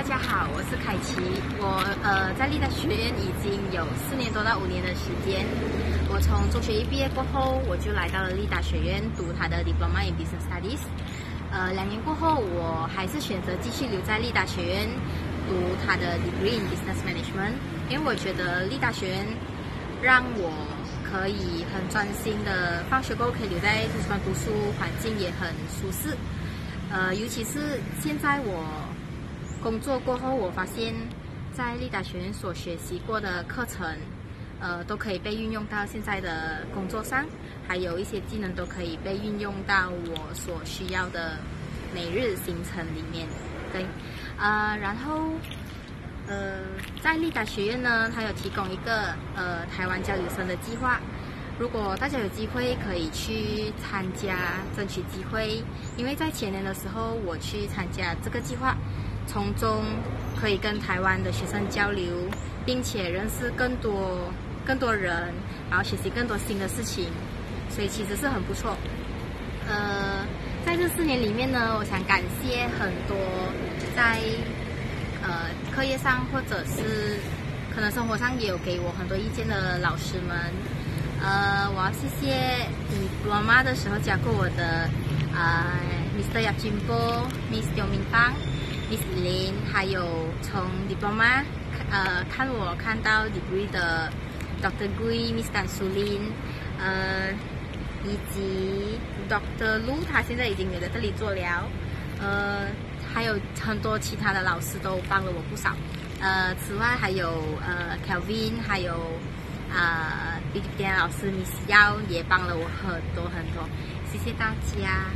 大家好，我是凯奇。我呃在立达学院已经有四年多到五年的时间。我从中学一毕业过后，我就来到了立达学院读他的 Diploma in Business Studies。呃，两年过后，我还是选择继续留在立达学院读他的 Degree in Business Management，因为我觉得立达学院让我可以很专心的放学过后可以留在图书馆读书，环境也很舒适。呃，尤其是现在我工作过后，我发现，在立达学院所学习过的课程，呃，都可以被运用到现在的工作上，还有一些技能都可以被运用到我所需要的每日行程里面。对，呃，然后，呃，在立达学院呢，它有提供一个呃台湾交流生的计划。如果大家有机会可以去参加，争取机会，因为在前年的时候我去参加这个计划，从中可以跟台湾的学生交流，并且认识更多更多人，然后学习更多新的事情，所以其实是很不错。呃，在这四年里面呢，我想感谢很多在呃课业上或者是可能生活上也有给我很多意见的老师们。呃，我要谢谢你罗妈的时候教过我的呃，Mr. 亚金波、Miss 刘明芳、Miss 林，还有从 Diploma 呃看我看到 Degree 的 Dr. Gui、Miss 丹苏林，呃，以及 Dr. Lu，他现在已经没在这里做了，呃，还有很多其他的老师都帮了我不少，呃，此外还有呃 Kelvin，还有。啊，BGM 老师米西幺也帮了我很多很多，谢谢大家。